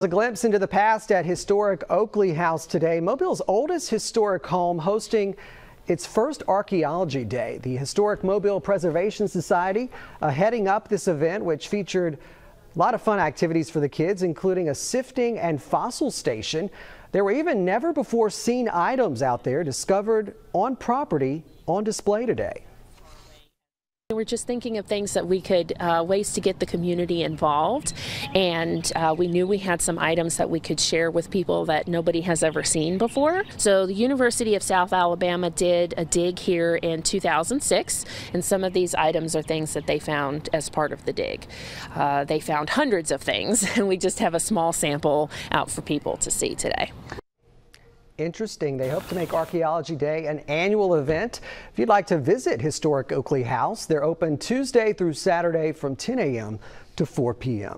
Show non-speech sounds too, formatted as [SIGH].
A glimpse into the past at historic Oakleigh House today, Mobile's oldest historic home hosting its first archaeology day. The Historic Mobile Preservation Society uh, heading up this event, which featured a lot of fun activities for the kids, including a sifting and fossil station. There were even never before seen items out there discovered on property on display today. We're just thinking of things that we could, uh, ways to get the community involved, and uh, we knew we had some items that we could share with people that nobody has ever seen before. So the University of South Alabama did a dig here in 2006, and some of these items are things that they found as part of the dig. Uh, they found hundreds of things, [LAUGHS] and we just have a small sample out for people to see today. Interesting. They hope to make Archaeology Day an annual event. If you'd like to visit historic Oakleigh House, they're open Tuesday through Saturday from 10 a.m. to 4 p.m.